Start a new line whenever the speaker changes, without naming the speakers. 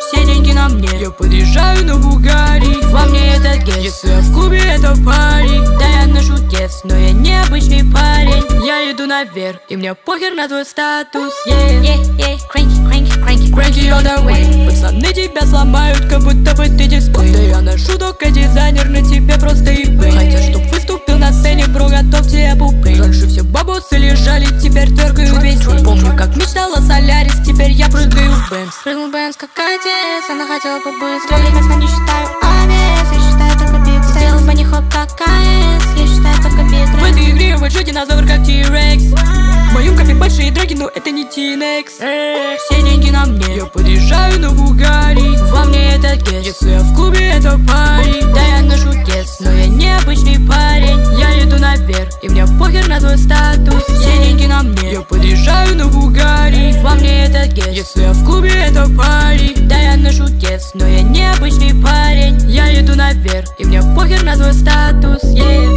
Все деньги на мне. Я подъезжаю на Бугари. Во мне этот гес Если в клубе, это парень Да я ношу кес, но я необычный парень. Я иду наверх, и мне похер на твой статус. Yeah,
yeah, yeah, cranky, cranky, cranky
Cranky on the way. Пацаны тебя сломают, как будто бы ты дисплей Да я ношу только дизайнер, на тебе просто и Бэнкс
Прыгнул Бэнкс как отец, она хотела побыстрее Место не считаю авиас, я считаю только бит Сделал бы не хоп как КС, я считаю только бит
В этой игре я большой динозавр, как T-Rex В моем копе большие драки, но это не Тинекс Все деньги на мне, я подъезжаю на Бугари Наверх, и мне похер на твой статус. Все деньги на мне, я подъезжаю на Бугари. Во мне этот гес, если я в клубе, это парень. Да я ношу кес, но я необычный парень. Я иду наверх, и мне похер на твой статус, yeah